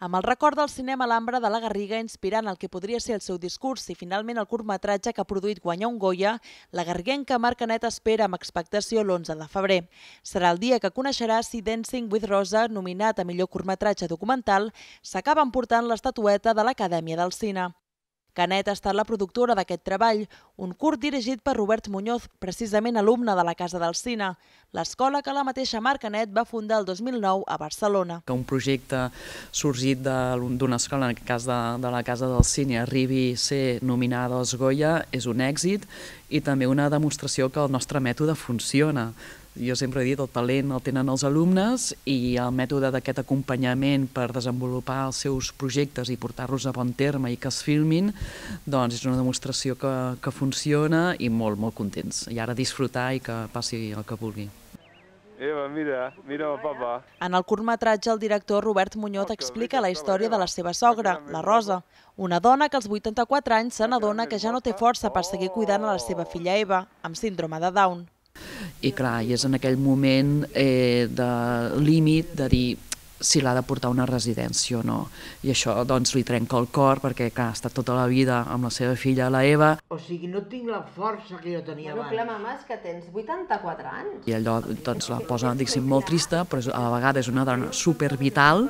Amb el record del cinema l'Ambra de la Garriga inspirant el que podria ser el seu discurs i finalment el curtmetratge que ha produït guanyar un Goya, la garriguenca Marc Canet espera amb expectació l'11 de febrer. Serà el dia que coneixerà si Dancing with Rosa, nominat a millor curtmetratge documental, s'acaba emportant l'estatueta de l'Acadèmia del Cine. Canet ha estat la productora d'aquest treball, un curt dirigit per Robert Muñoz, precisament alumne de la Casa del Cine, l'escola que la mateixa Marc Canet va fundar el 2009 a Barcelona. Que un projecte sorgit d'una escola, en aquest cas de, de la Casa del Cine, arribi a ser nominada als Goya és un èxit i també una demostració que el nostre mètode funciona jo sempre he dit, el talent el tenen els alumnes i el mètode d'aquest acompanyament per desenvolupar els seus projectes i portar-los a bon terme i que es filmin, doncs és una demostració que, que funciona i molt, molt contents. I ara disfrutar i que passi el que vulgui. Eva, mira, mira el papa. En el curtmetratge, el director Robert Muñoz explica la història de la seva sogra, la Rosa, una dona que als 84 anys se n'adona que ja no té força per seguir cuidant a la seva filla Eva, amb síndrome de Down i clar, i és en aquell moment eh, de límit de dir si l'ha de portar a una residència o no. I això doncs li trenca el cor perquè clar, ha estat tota la vida amb la seva filla, la Eva. O sigui, no tinc la força que jo tenia bueno, abans. Clar, mama, és que tens 84 anys. I allò doncs, la posa, diguéssim, molt trista, però a la vegada és una dona supervital,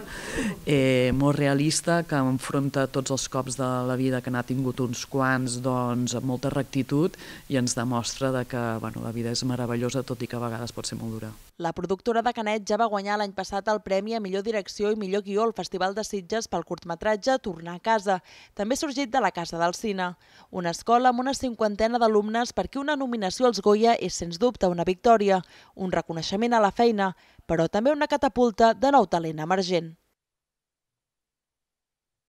eh, molt realista, que enfronta tots els cops de la vida que n'ha tingut uns quants doncs, amb molta rectitud i ens demostra de que bueno, la vida és meravellosa, tot i que a vegades pot ser molt dura. La productora de Canet ja va guanyar l'any passat el Premi a millor millor direcció i millor guió al Festival de Sitges pel curtmetratge Tornar a casa, també sorgit de la Casa del Cine. Una escola amb una cinquantena d'alumnes perquè una nominació als Goya és sens dubte una victòria, un reconeixement a la feina, però també una catapulta de nou talent emergent.